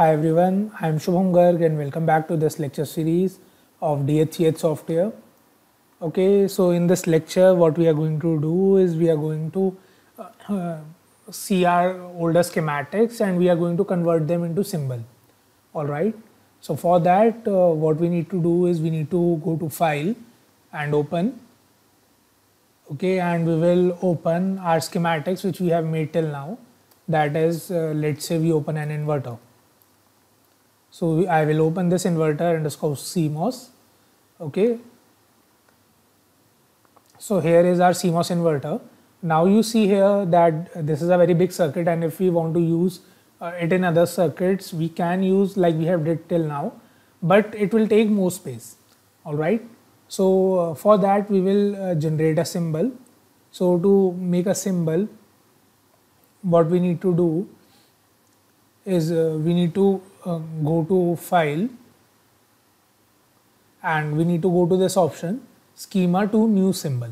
Hi everyone, I am Shubham Garg and welcome back to this lecture series of DSCH software. Okay, so in this lecture what we are going to do is we are going to uh, uh, see our older schematics and we are going to convert them into symbol. Alright, so for that uh, what we need to do is we need to go to file and open. Okay and we will open our schematics which we have made till now. That is uh, let's say we open an inverter so I will open this inverter underscore CMOS okay? So here is our CMOS inverter. Now you see here that this is a very big circuit and if we want to use uh, it in other circuits we can use like we have did till now but it will take more space all right? So uh, for that we will uh, generate a symbol. So to make a symbol what we need to do is uh, we need to uh, go to file and we need to go to this option schema to new symbol.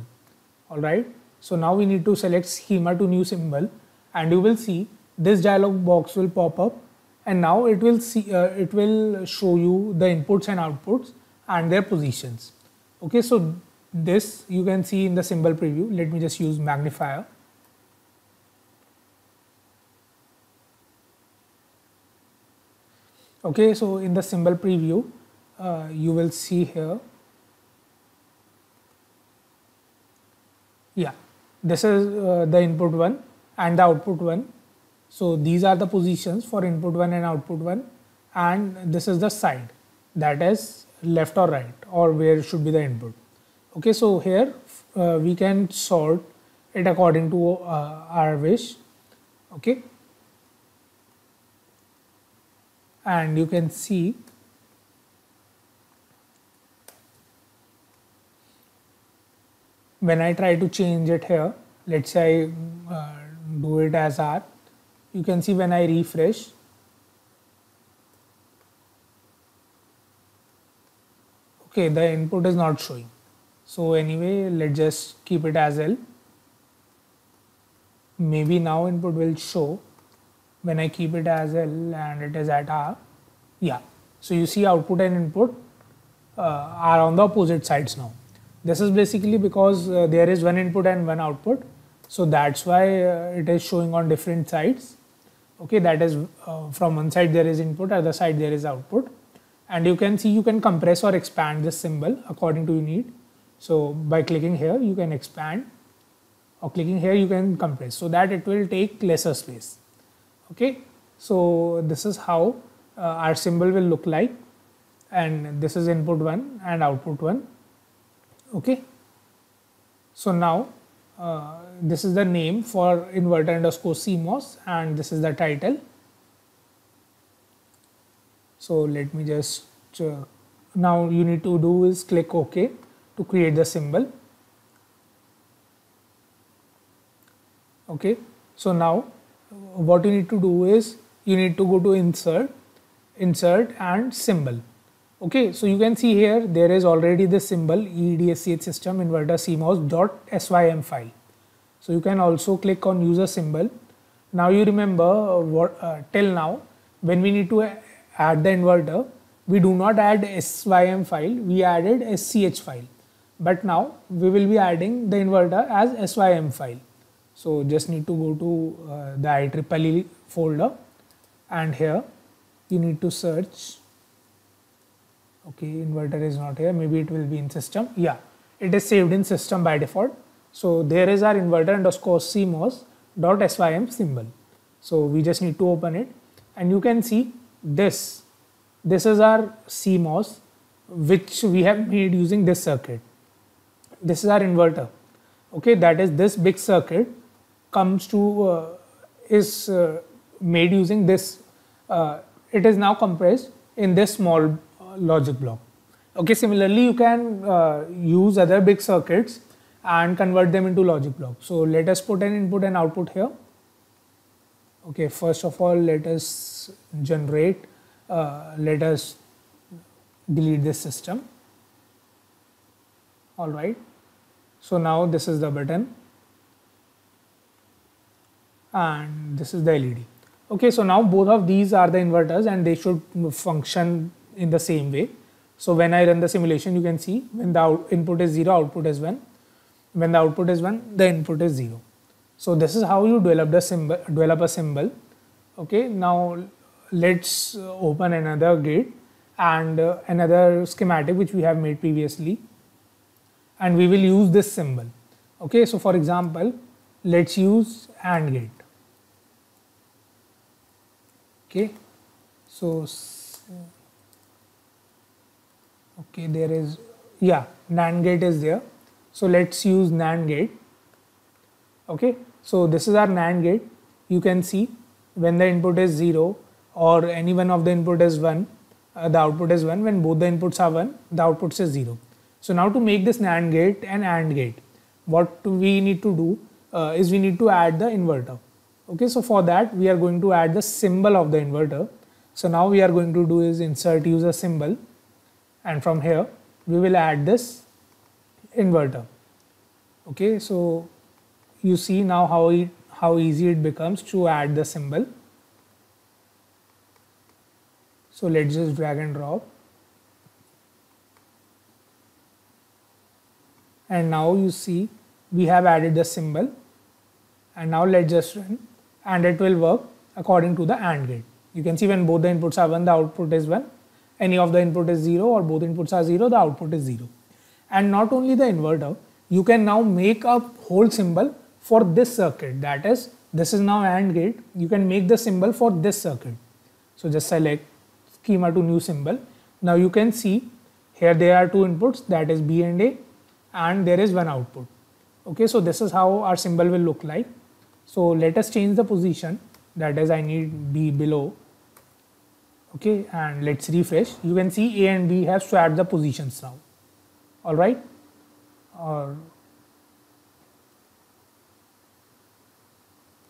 All right? So now we need to select schema to new symbol and you will see this dialog box will pop up and now it will see uh, it will show you the inputs and outputs and their positions. Okay? So this you can see in the symbol preview. Let me just use magnifier okay so in the symbol preview uh, you will see here. Yeah this is uh, the input one and the output one. So these are the positions for input one and output one and this is the side. That is left or right or where should be the input. Okay so here uh, we can sort it according to uh, our wish. Okay and you can see when I try to change it here let's say I uh, do it as R you can see when I refresh okay the input is not showing. So anyway let's just keep it as L. Maybe now input will show when I keep it as L and it is at R, yeah. So you see output and input uh, are on the opposite sides now. This is basically because uh, there is one input and one output. So that's why uh, it is showing on different sides. Okay, that is uh, from one side there is input, other side there is output. And you can see you can compress or expand this symbol according to your need. So by clicking here, you can expand or clicking here, you can compress so that it will take lesser space okay? So this is how uh, our symbol will look like. And this is input 1 and output 1 okay? So now uh, this is the name for inverter underscore CMOS and this is the title. So let me just uh, now you need to do is click OK to create the symbol. Okay? So now what you need to do is you need to go to insert insert and symbol. Okay so you can see here there is already the symbol EDSCH system inverter CMOS dot SYM file. So you can also click on user symbol. Now you remember what uh, till now when we need to add the inverter we do not add SYM file we added SCH file. But now we will be adding the inverter as SYM file so just need to go to uh, the IEEE folder and here you need to search. Okay, inverter is not here. Maybe it will be in system. Yeah, it is saved in system by default. So there is our inverter underscore CMOS dot SYM symbol. So we just need to open it and you can see this. This is our CMOS which we have made using this circuit. This is our inverter. Okay, that is this big circuit comes to uh, is uh, made using this uh, it is now compressed in this small logic block. Okay similarly you can use other big circuits and convert them into logic blocks so let us put an input and output here. Okay first of all let us generate uh, let us delete this system. All right. So now this is the button and this is the LED. Okay, so now both of these are the inverters and they should function in the same way. So when I run the simulation, you can see when the input is 0, output is 1. When the output is 1, the input is 0. So this is how you develop the symbol, develop a symbol. Okay, now let's open another gate and uh, another schematic which we have made previously and we will use this symbol. Okay, so for example, let's use AND gate. Okay, so okay there is yeah NAND gate is there. So let's use NAND gate. Okay. So this is our NAND gate. You can see when the input is 0 or any one of the input is 1 uh, the output is 1 when both the inputs are 1 the output is 0 so now to make this NAND gate an AND gate what we need to do uh, is we need to add the inverter okay so for that we are going to add the symbol of the inverter. So now we are going to do is insert user symbol. And from here we will add this inverter. Okay so you see now how it how easy it becomes to add the symbol. So let's just drag and drop. And now you see we have added the symbol. And now let's just run and it will work according to the AND gate. You can see when both the inputs are 1 the output is 1 any of the input is 0 or both inputs are 0 the output is 0 and not only the inverter you can now make a whole symbol for this circuit. That is this is now AND gate. You can make the symbol for this circuit. So just select schema to new symbol. Now you can see here there are two inputs that is B and A and there is one output. Okay so this is how our symbol will look like so let us change the position. That is I need B below. Okay and let's refresh. You can see A and B have swapped the positions now. All right? Or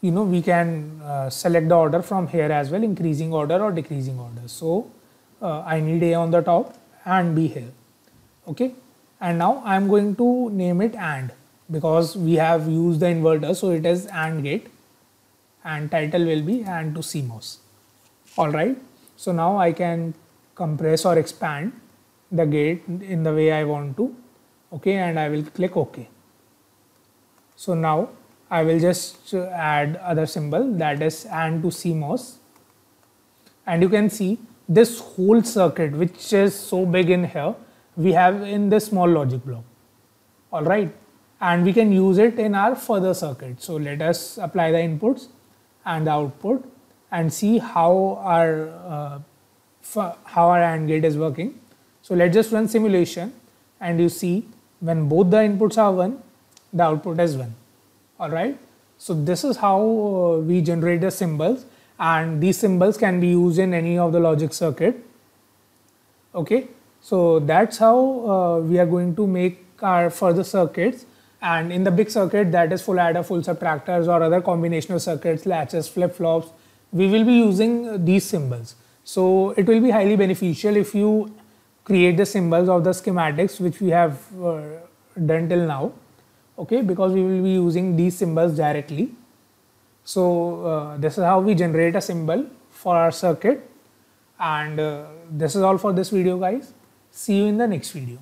you know we can uh, select the order from here as well increasing order or decreasing order. So uh, I need A on the top and B here. Okay? And now I am going to name it AND because we have used the inverter so it is AND gate and title will be AND to CMOS all right? So now I can compress or expand the gate in the way I want to okay and I will click OK. So now I will just add other symbol that is AND to CMOS and you can see this whole circuit which is so big in here we have in this small logic block. All right and we can use it in our further circuit so let us apply the inputs and the output and see how our uh, how our AND gate is working. So let's just run simulation and you see when both the inputs are 1, the output is 1. Alright. So this is how uh, we generate the symbols and these symbols can be used in any of the logic circuit. Okay. So that's how uh, we are going to make our further circuits and in the big circuit that is full adder, full subtractors or other combinational circuits, latches, flip-flops, we will be using these symbols. So it will be highly beneficial if you create the symbols of the schematics which we have uh, done till now okay? Because we will be using these symbols directly. So uh, this is how we generate a symbol for our circuit. And uh, this is all for this video guys. See you in the next video